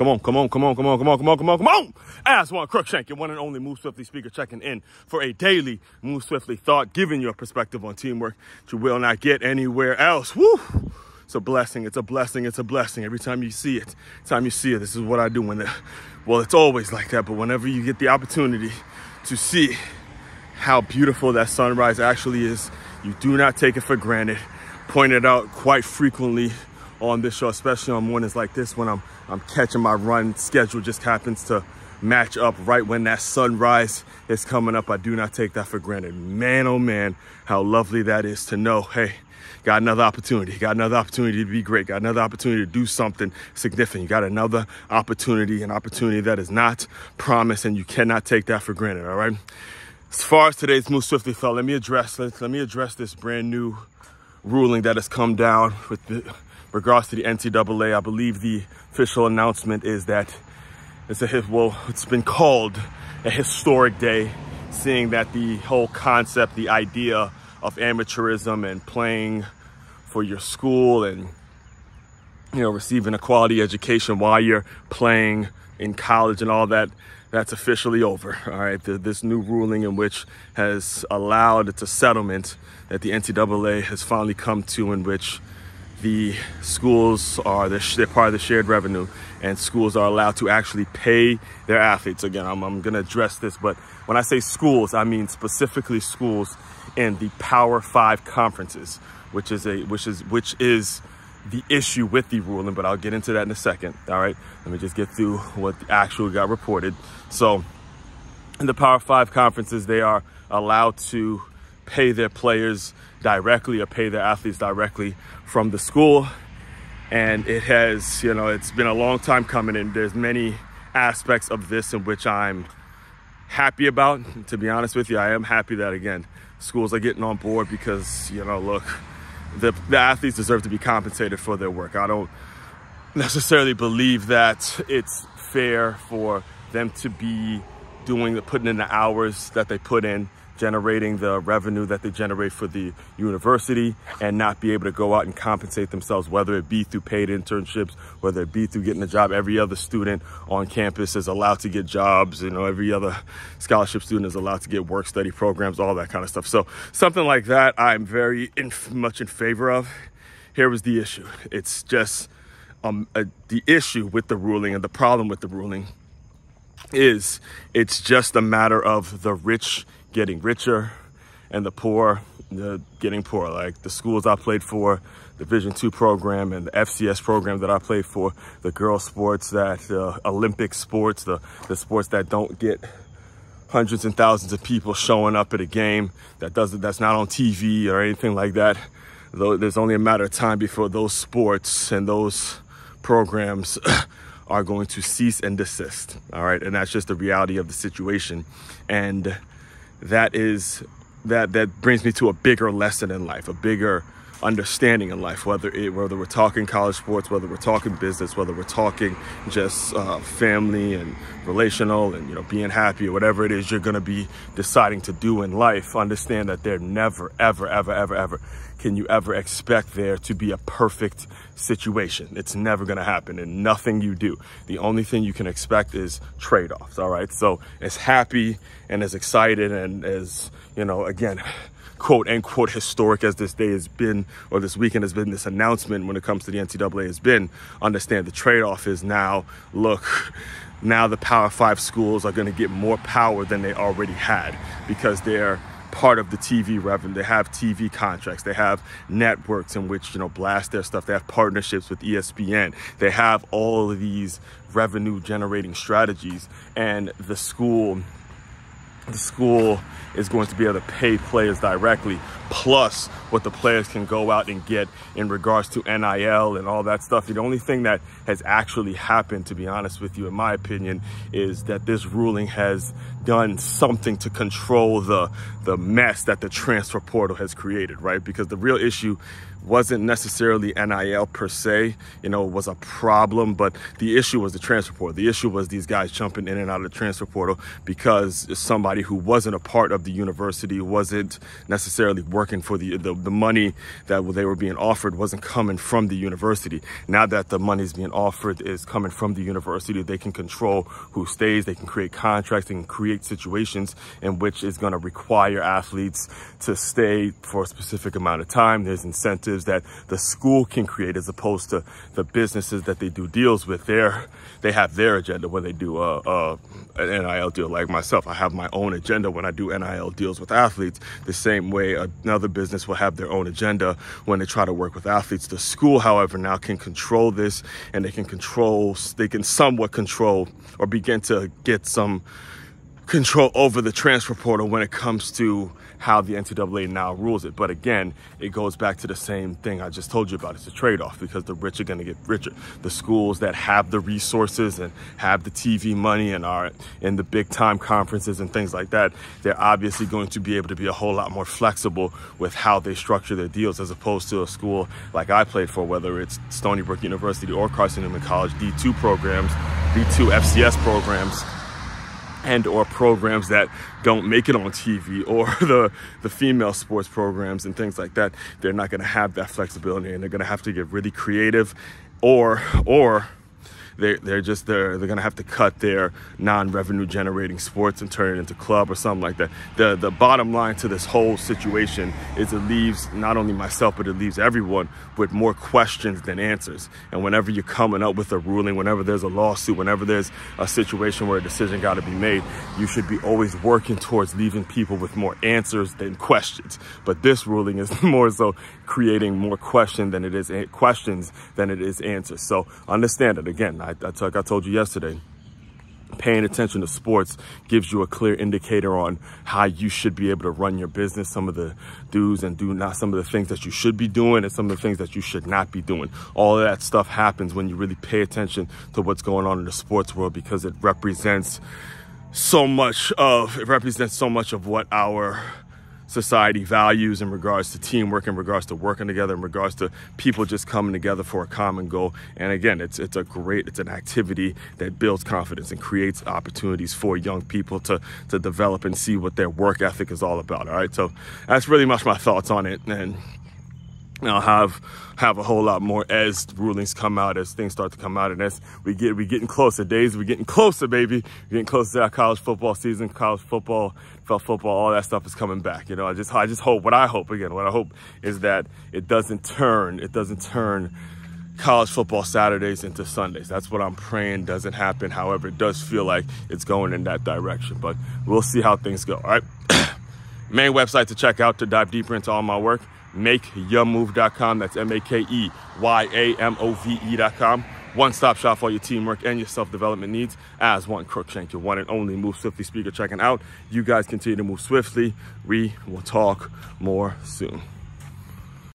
Come on, come on, come on, come on, come on, come on, come on, come on. Aswand Cruickshank, your one and only Move Swiftly speaker checking in for a daily Move Swiftly thought, giving your perspective on teamwork that you will not get anywhere else. Woo! It's a blessing. It's a blessing. It's a blessing. Every time you see it, time you see it, this is what I do when the, well, it's always like that, but whenever you get the opportunity to see how beautiful that sunrise actually is, you do not take it for granted. Pointed out quite frequently on this show, especially on mornings like this when I'm I'm catching my run schedule just happens to match up right when that sunrise is coming up. I do not take that for granted. Man, oh man, how lovely that is to know, hey, got another opportunity, got another opportunity to be great, got another opportunity to do something significant. You got another opportunity, an opportunity that is not promised and you cannot take that for granted, all right? As far as today's Move Swiftly felt, let me address, let, let me address this brand new ruling that has come down with the, regards to the NCAA. I believe the official announcement is that it's a well, it's been called a historic day, seeing that the whole concept, the idea of amateurism and playing for your school and you know receiving a quality education while you're playing in college and all that that's officially over all right this new ruling in which has allowed it's a settlement that the ncaa has finally come to in which the schools are they're part of the shared revenue and schools are allowed to actually pay their athletes. Again i'm, I'm going to address this but when i say schools i mean specifically schools in the power five conferences which is a which is which is the issue with the ruling but i'll get into that in a second all right? Let me just get through what actually got reported. So in the power five conferences they are allowed to pay their players directly or pay their athletes directly from the school. And it has, you know, it's been a long time coming and there's many aspects of this in which I'm happy about. To be honest with you, I am happy that again, schools are getting on board because, you know, look, the, the athletes deserve to be compensated for their work. I don't necessarily believe that it's fair for them to be doing the putting in the hours that they put in generating the revenue that they generate for the university and not be able to go out and compensate themselves, whether it be through paid internships, whether it be through getting a job. Every other student on campus is allowed to get jobs. You know, every other scholarship student is allowed to get work study programs, all that kind of stuff. So something like that, I'm very in, much in favor of. Here was the issue. It's just um, a, the issue with the ruling and the problem with the ruling is it's just a matter of the rich getting richer and the poor the getting poorer. Like the schools I played for, the Division Two program and the FCS program that I played for, the girls sports, that uh, Olympic sports, the, the sports that don't get hundreds and thousands of people showing up at a game that doesn't that's not on TV or anything like that. Though there's only a matter of time before those sports and those programs are going to cease and desist. All right, and that's just the reality of the situation. And that is that that brings me to a bigger lesson in life, a bigger understanding in life. Whether it, whether we're talking college sports, whether we're talking business, whether we're talking just uh, family and relational, and you know being happy or whatever it is you're going to be deciding to do in life, understand that there never, ever, ever, ever, ever can you ever expect there to be a perfect situation. It's never going to happen and nothing you do. The only thing you can expect is trade-offs, all right? So as happy and as excited and as, you know, again, quote unquote historic as this day has been or this weekend has been this announcement when it comes to the ncaa has been understand the trade-off is now look now the power five schools are going to get more power than they already had because they're part of the TV revenue. They have TV contracts. They have networks in which, you know, blast their stuff. They have partnerships with ESPN. They have all of these revenue generating strategies. And the school the school is going to be able to pay players directly, plus what the players can go out and get in regards to NIL and all that stuff. The only thing that has actually happened, to be honest with you, in my opinion, is that this ruling has done something to control the, the mess that the transfer portal has created, right? Because the real issue wasn't necessarily NIL per se, you know, it was a problem, but the issue was the transfer portal. The issue was these guys jumping in and out of the transfer portal because somebody who wasn't a part of the university wasn't necessarily working for the, the, the money that they were being offered wasn't coming from the university. Now that the money is being offered is coming from the university, they can control who stays, they can create contracts, they can create situations in which it's going to require athletes to stay for a specific amount of time. There's incentives that the school can create as opposed to the businesses that they do deals with. There, they have their agenda when they do a, a, an NIL deal. Like myself, I have my own agenda when I do NIL deals with athletes. The same way another business will have their own agenda when they try to work with athletes. The school, however, now can control this and they can control, they can somewhat control or begin to get some control over the transfer portal when it comes to how the NCAA now rules it. But again, it goes back to the same thing I just told you about. It's a trade-off because the rich are going to get richer. The schools that have the resources and have the TV money and are in the big time conferences and things like that, they're obviously going to be able to be a whole lot more flexible with how they structure their deals as opposed to a school like I played for, whether it's Stony Brook University or Carson Newman College, D2 programs, D2 FCS programs and or programs that don't make it on TV or the the female sports programs and things like that they're not going to have that flexibility and they're going to have to get really creative or or they're, they're just they're, they're gonna have to cut their non-revenue generating sports and turn it into club or something like that. The the bottom line to this whole situation is it leaves not only myself but it leaves everyone with more questions than answers. And whenever you're coming up with a ruling whenever there's a lawsuit whenever there's a situation where a decision got to be made you should be always working towards leaving people with more answers than questions. But this ruling is more so creating more question than it is eh, questions than it is answers. So understand it. Again I, I, like I told you yesterday, paying attention to sports gives you a clear indicator on how you should be able to run your business, some of the do's and do not, some of the things that you should be doing and some of the things that you should not be doing. All of that stuff happens when you really pay attention to what's going on in the sports world because it represents so much of, it represents so much of what our society values in regards to teamwork, in regards to working together, in regards to people just coming together for a common goal. And again, it's it's a great, it's an activity that builds confidence and creates opportunities for young people to to develop and see what their work ethic is all about. All right, so that's really much my thoughts on it, and I'll have have a whole lot more as rulings come out, as things start to come out, and as we get we getting closer. Days we're getting closer, baby. We're getting closer to our college football season, college football, football, all that stuff is coming back. You know, I just I just hope what I hope again, what I hope is that it doesn't turn, it doesn't turn college football Saturdays into Sundays. That's what I'm praying doesn't happen. However, it does feel like it's going in that direction, but we'll see how things go. All right. Main website to check out to dive deeper into all my work makeyamove.com. That's M A K E Y A M O V E.com. One stop shop for your teamwork and your self development needs. Aswand Cruickshank, your one and only Move Swiftly speaker checking out. You guys continue to move swiftly. We will talk more soon.